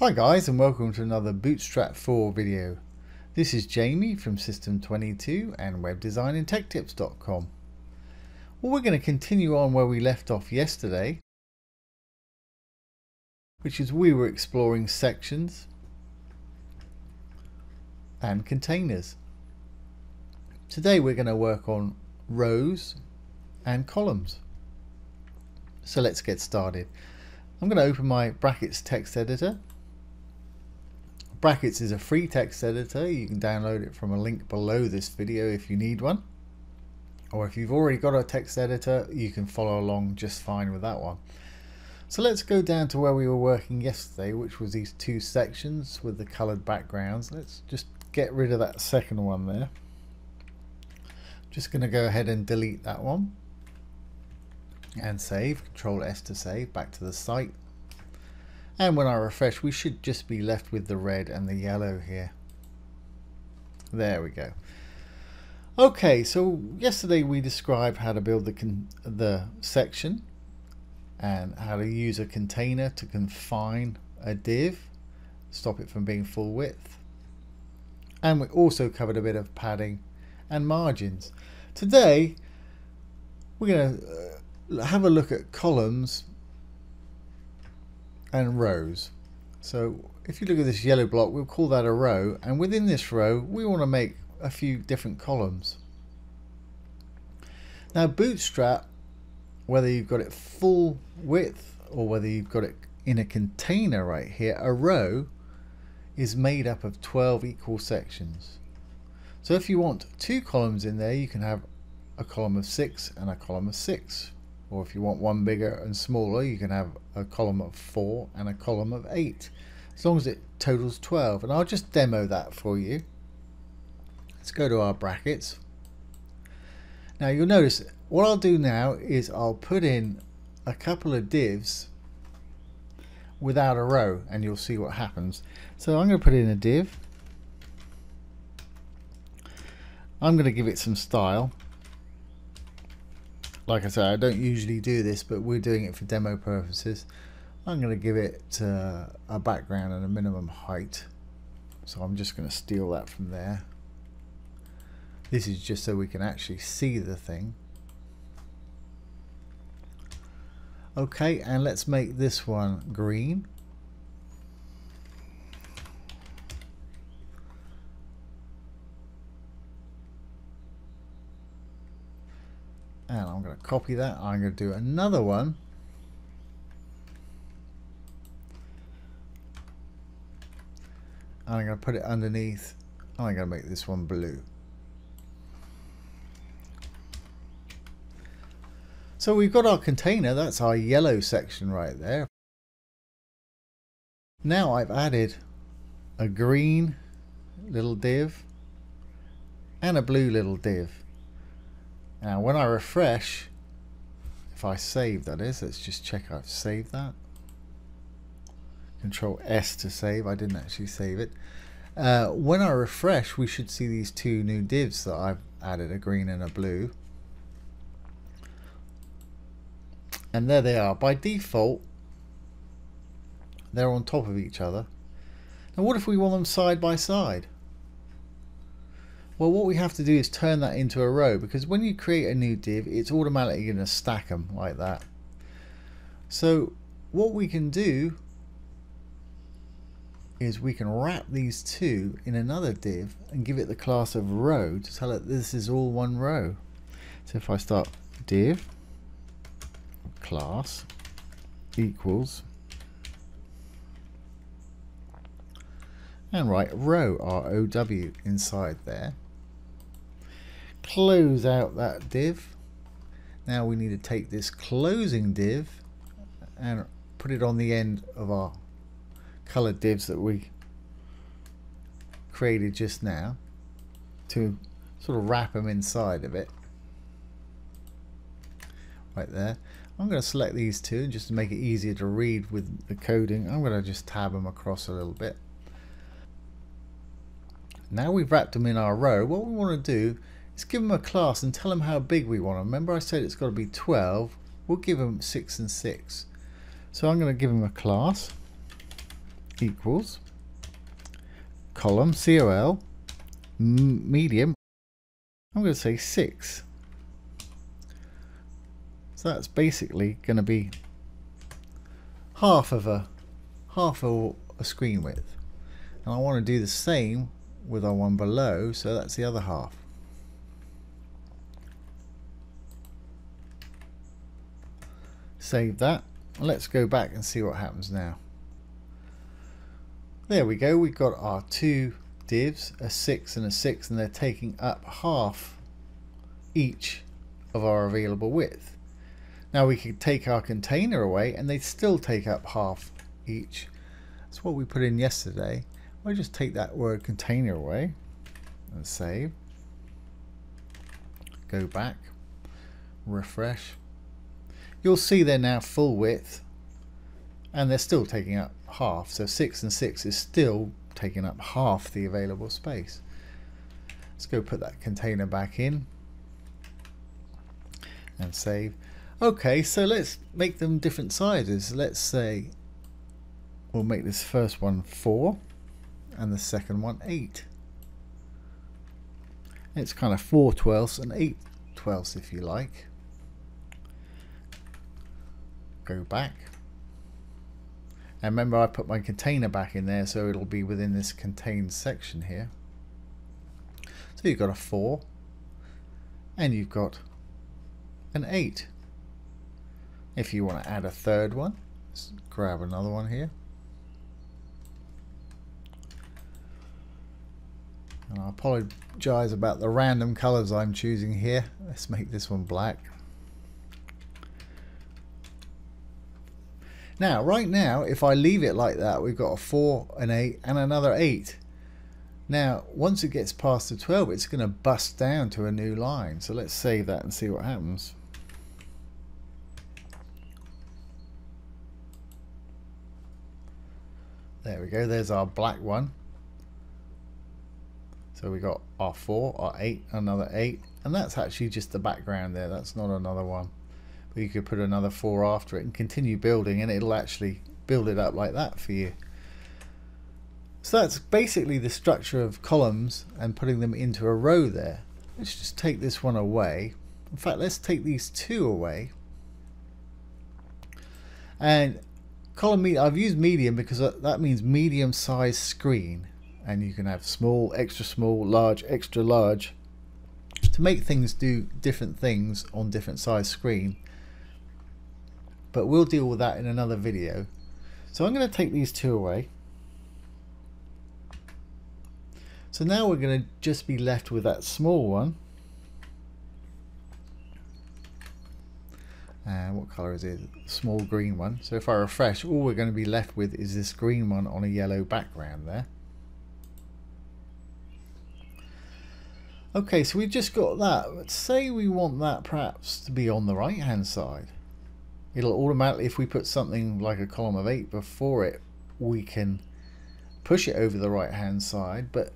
Hi guys and welcome to another Bootstrap 4 video. This is Jamie from System22 and webdesignandtechtips.com. Well we're going to continue on where we left off yesterday which is we were exploring sections and containers. Today we're going to work on rows and columns. So let's get started. I'm going to open my brackets text editor Brackets is a free text editor. You can download it from a link below this video if you need one. Or if you've already got a text editor, you can follow along just fine with that one. So let's go down to where we were working yesterday, which was these two sections with the colored backgrounds. Let's just get rid of that second one there. Just going to go ahead and delete that one and save. Control S to save back to the site. And when I refresh, we should just be left with the red and the yellow here. There we go. Okay, so yesterday we described how to build the, the section and how to use a container to confine a div, stop it from being full width. And we also covered a bit of padding and margins. Today, we're going to uh, have a look at columns and rows. So if you look at this yellow block, we'll call that a row. And within this row, we want to make a few different columns. Now Bootstrap, whether you've got it full width or whether you've got it in a container right here, a row is made up of 12 equal sections. So if you want two columns in there, you can have a column of 6 and a column of 6 or if you want one bigger and smaller you can have a column of 4 and a column of 8 as long as it totals 12 and I'll just demo that for you. Let's go to our brackets. Now you'll notice what I'll do now is I'll put in a couple of divs without a row and you'll see what happens. So I'm going to put in a div. I'm going to give it some style like I said, I don't usually do this, but we're doing it for demo purposes. I'm going to give it uh, a background and a minimum height. So I'm just going to steal that from there. This is just so we can actually see the thing. Okay, and let's make this one green. And I'm going to copy that. I'm going to do another one. And I'm going to put it underneath. And I'm going to make this one blue. So we've got our container. That's our yellow section right there. Now I've added a green little div and a blue little div now when I refresh, if I save that is, let's just check I've saved that. Control S to save, I didn't actually save it. Uh, when I refresh, we should see these two new divs that I've added, a green and a blue. And there they are. By default, they're on top of each other. Now what if we want them side by side? Well, what we have to do is turn that into a row because when you create a new div, it's automatically going to stack them like that. So what we can do is we can wrap these two in another div and give it the class of row to tell it this is all one row. So if I start div class equals and write row R-O-W inside there close out that div. Now we need to take this closing div and put it on the end of our colored divs that we created just now to sort of wrap them inside of it. Right there. I'm going to select these two just to make it easier to read with the coding. I'm going to just tab them across a little bit. Now we've wrapped them in our row what we want to do Let's give them a class and tell them how big we want them. Remember I said it's got to be 12. We'll give them 6 and 6. So I'm going to give them a class. Equals. Column COL medium. I'm going to say 6 so that's basically going to be half of a half a, a screen width. And I want to do the same with our one below so that's the other half save that. Let's go back and see what happens now. There we go we've got our two divs a 6 and a 6 and they're taking up half each of our available width. Now we could take our container away and they'd still take up half each. That's what we put in yesterday. I just take that word container away and save. Go back refresh you'll see they're now full width and they're still taking up half. So 6 and 6 is still taking up half the available space. Let's go put that container back in and save. Okay so let's make them different sizes. Let's say we'll make this first one 4 and the second one 8 it's kind of 4 twelfths and 8 twelfths if you like go back. And remember I put my container back in there so it'll be within this contained section here. So you've got a 4 and you've got an 8 if you want to add a third one let's grab another one here. And I apologize about the random colors I'm choosing here. Let's make this one black Now, right now, if I leave it like that, we've got a 4, an 8, and another 8. Now, once it gets past the 12, it's going to bust down to a new line. So let's save that and see what happens. There we go, there's our black one. So we got our 4, our 8, another 8, and that's actually just the background there, that's not another one but you could put another four after it and continue building and it'll actually build it up like that for you. So that's basically the structure of columns and putting them into a row there. Let's just take this one away. In fact let's take these two away. And column medium I've used medium because uh, that means medium size screen. And you can have small extra small large extra large to make things do different things on different size screen but we'll deal with that in another video. So I'm going to take these two away. So now we're going to just be left with that small one. And what colour is it? Small green one. So if I refresh, all we're going to be left with is this green one on a yellow background there. Okay, so we've just got that. Let's say we want that perhaps to be on the right hand side it'll automatically if we put something like a column of 8 before it we can push it over the right hand side but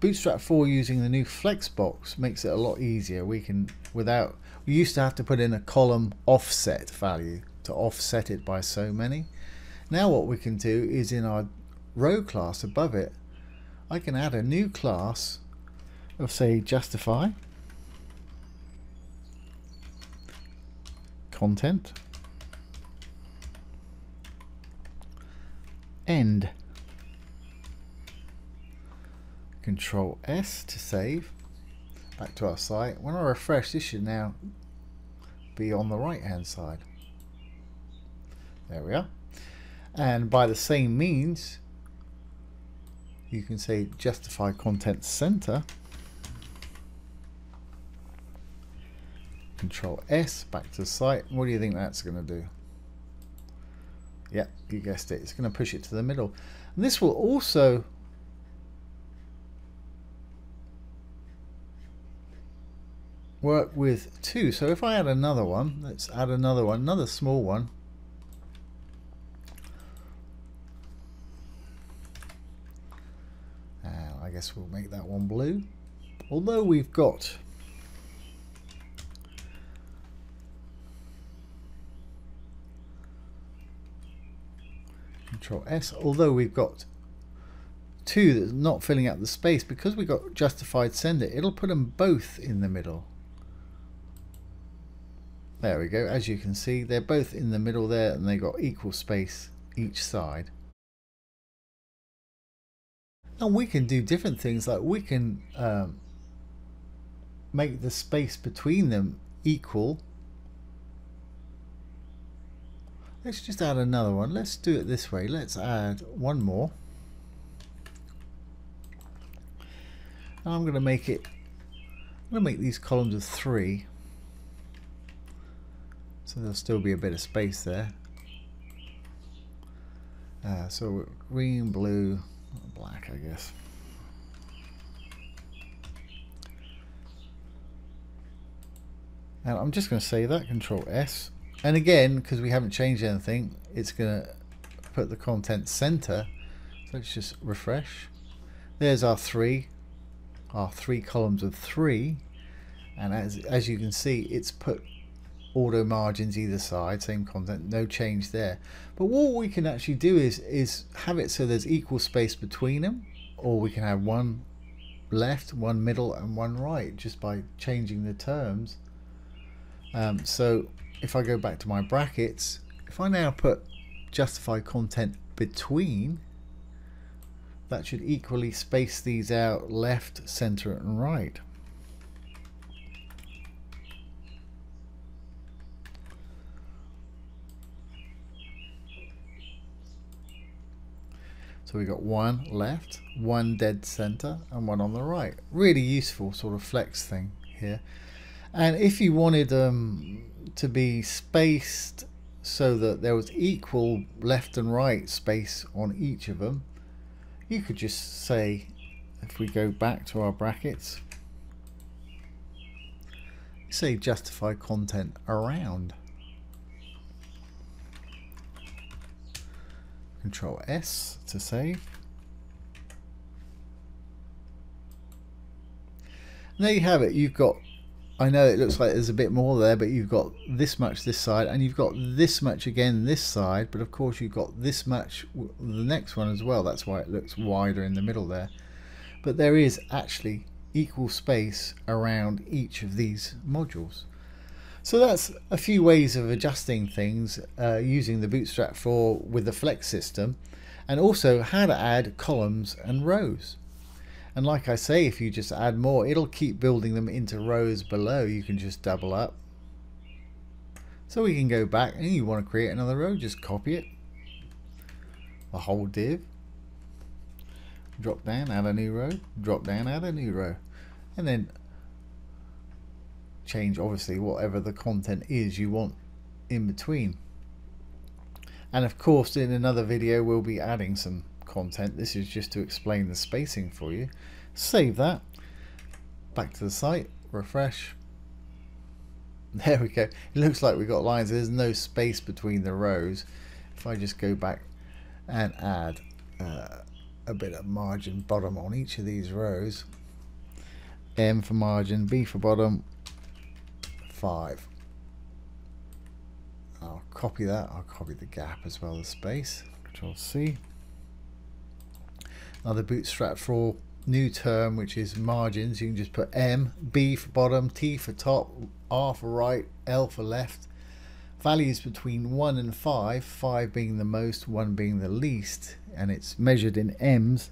Bootstrap 4 using the new Flexbox makes it a lot easier. We can without we used to have to put in a column offset value to offset it by so many. Now what we can do is in our row class above it I can add a new class of say justify content. End. Control S to save. Back to our site. When I refresh this should now be on the right hand side. There we are. And by the same means you can say justify content center Control S back to the site. What do you think that's going to do? Yep, you guessed it. It's going to push it to the middle. And this will also work with two. So if I add another one, let's add another one, another small one. And I guess we'll make that one blue. Although we've got Control S. Although we've got two that's not filling up the space, because we've got justified center, it'll put them both in the middle. There we go. As you can see, they're both in the middle there and they got equal space each side. And we can do different things like we can um, make the space between them equal. Let's just add another one. Let's do it this way. Let's add one more. And I'm going to make it, I'm going to make these columns of three. So there'll still be a bit of space there. Uh, so green, blue, black, I guess. And I'm just going to save that, Control S. And again, because we haven't changed anything, it's going to put the content center. So let's just refresh. There's our three, our three columns of three. And as, as you can see, it's put auto margins either side, same content, no change there. But what we can actually do is, is have it so there's equal space between them, or we can have one left, one middle, and one right, just by changing the terms. Um, so if I go back to my brackets, if I now put justify content between, that should equally space these out left, center, and right. So we got one left, one dead center, and one on the right. Really useful sort of flex thing here. And if you wanted them to be spaced so that there was equal left and right space on each of them, you could just say, if we go back to our brackets, say justify content around. Control S to save. And there you have it. You've got, I know it looks like there's a bit more there, but you've got this much this side and you've got this much again this side, but of course you've got this much the next one as well. That's why it looks wider in the middle there. But there is actually equal space around each of these modules. So that's a few ways of adjusting things uh, using the Bootstrap 4 with the Flex system and also how to add columns and rows. And like I say, if you just add more, it'll keep building them into rows below. You can just double up. So we can go back and you want to create another row, just copy it. The whole div. Drop down, add a new row. Drop down, add a new row. And then change obviously whatever the content is you want in between and of course in another video we'll be adding some content. This is just to explain the spacing for you. Save that. Back to the site. Refresh. There we go. It looks like we've got lines. There's no space between the rows. If I just go back and add uh, a bit of margin bottom on each of these rows. M for margin B for bottom 5. I'll copy that. I'll copy the gap as well as space. Control C. Another Bootstrap 4 new term, which is margins. You can just put M, B for bottom, T for top, R for right, L for left. Values between 1 and 5, 5 being the most, 1 being the least, and it's measured in M's,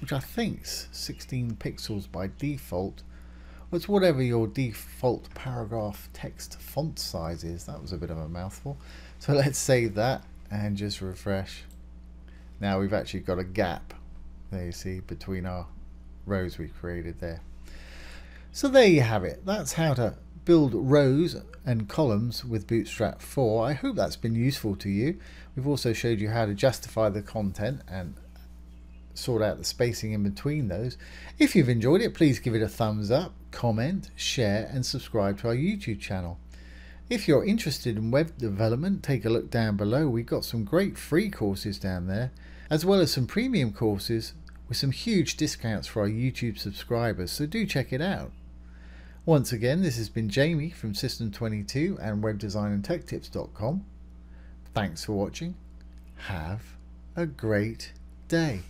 which I think's 16 pixels by default. It's whatever your default paragraph text font size is. That was a bit of a mouthful. So let's save that and just refresh. Now we've actually got a gap, there you see, between our rows we created there. So there you have it. That's how to build rows and columns with Bootstrap 4. I hope that's been useful to you. We've also showed you how to justify the content and sort out the spacing in between those. If you've enjoyed it, please give it a thumbs up, comment, share, and subscribe to our YouTube channel. If you're interested in web development, take a look down below. We've got some great free courses down there, as well as some premium courses with some huge discounts for our YouTube subscribers, so do check it out. Once again, this has been Jamie from System22 and webdesignandtechtips.com. Thanks for watching. Have a great day.